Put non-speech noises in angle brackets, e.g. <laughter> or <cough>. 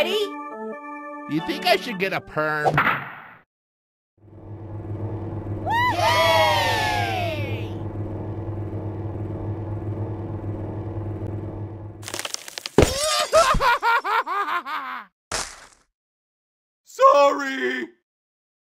Ready? You think I should get a perm? <laughs> Sorry!